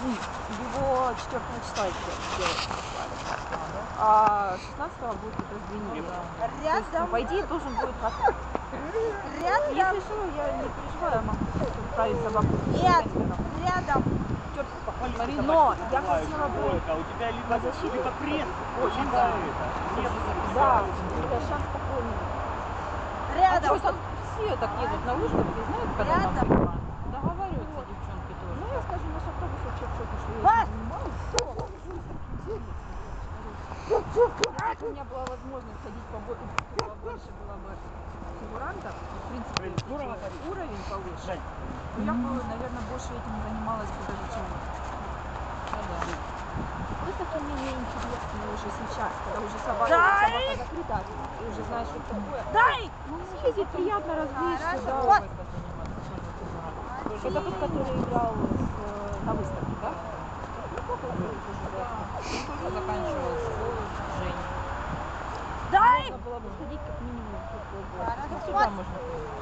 Его 4 числа делать. А 16 будет как раз две недели. То есть, ну, Рядом, по идее, должен будет готов. рядом, Если что, я не переживаю, я могу отправить собаку. нет, рядом. Но я хотела бы... А у тебя либо По защите либо пресс, Очень да. это. Нет, Да, это шанс. А Рядом. что, так все так едут на выставки, знают, когда там Если у меня была возможность ходить побольше, побольше было бы фигурантов, в принципе, такой уровень повыше, то я бы, наверное, больше этим занималась бы даже, чем. Выставки мне не интересны уже сейчас, когда уже собака, собака закрыта, и уже знаешь, что такое. Дай! Ну, съездить приятно, развлечься, да. Вот. Это тот, который играл с, э, на выставке, да? Неплохо играет уже, да. Он тоже заканчивал школу, Женя. Дай! Можно было бы сходить как минимум Сюда можно ходить.